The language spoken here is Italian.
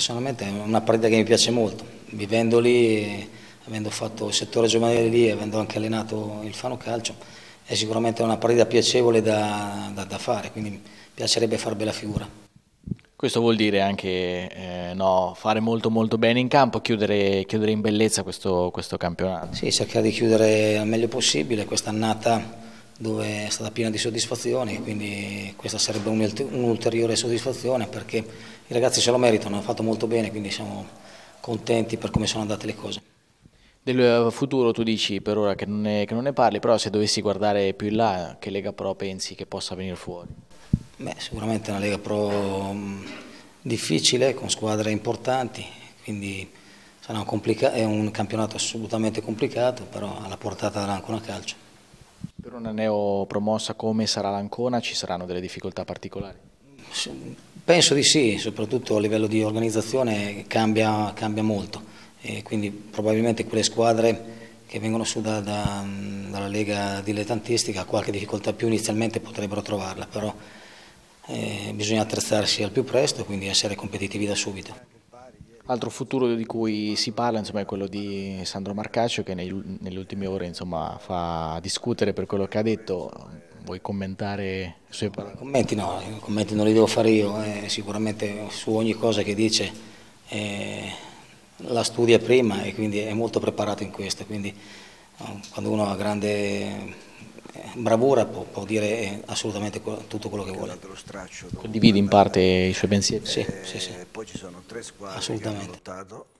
personalmente è una partita che mi piace molto, vivendo lì, avendo fatto il settore giovanile lì, avendo anche allenato il Fano Calcio, è sicuramente una partita piacevole da, da, da fare, quindi mi piacerebbe fare bella figura. Questo vuol dire anche eh, no, fare molto molto bene in campo, chiudere, chiudere in bellezza questo, questo, campionato. Sì, cercare di chiudere al meglio possibile questa annata dove è stata piena di soddisfazioni, quindi questa sarebbe un'ulteriore soddisfazione perché i ragazzi se lo meritano, hanno fatto molto bene, quindi siamo contenti per come sono andate le cose. Del futuro tu dici per ora che non, ne, che non ne parli, però se dovessi guardare più in là, che Lega Pro pensi che possa venire fuori? Beh, sicuramente è una Lega Pro mm, difficile, con squadre importanti, quindi sarà un è un campionato assolutamente complicato, però alla portata dell'Ancona Calcio. Per una neopromossa come sarà l'Ancona ci saranno delle difficoltà particolari? Penso di sì, soprattutto a livello di organizzazione cambia, cambia molto, e quindi probabilmente quelle squadre che vengono su da, da, dalla Lega dilettantistica qualche difficoltà più inizialmente potrebbero trovarla, però eh, bisogna attrezzarsi al più presto e quindi essere competitivi da subito. Altro futuro di cui si parla insomma, è quello di Sandro Marcaccio che nelle ultime ore insomma, fa discutere per quello che ha detto. Vuoi commentare le sue parole? Commenti no, commenti non li devo fare io, eh, sicuramente su ogni cosa che dice eh, la studia prima e quindi è molto preparato in questo, quindi eh, quando uno ha grande bravura può, può, dire assolutamente tutto quello che vuole. Condividi in parte i suoi pensieri? Sì, sì, sì. Eh, poi ci sono tre squadre Assolutamente. che hanno lottato. Eh,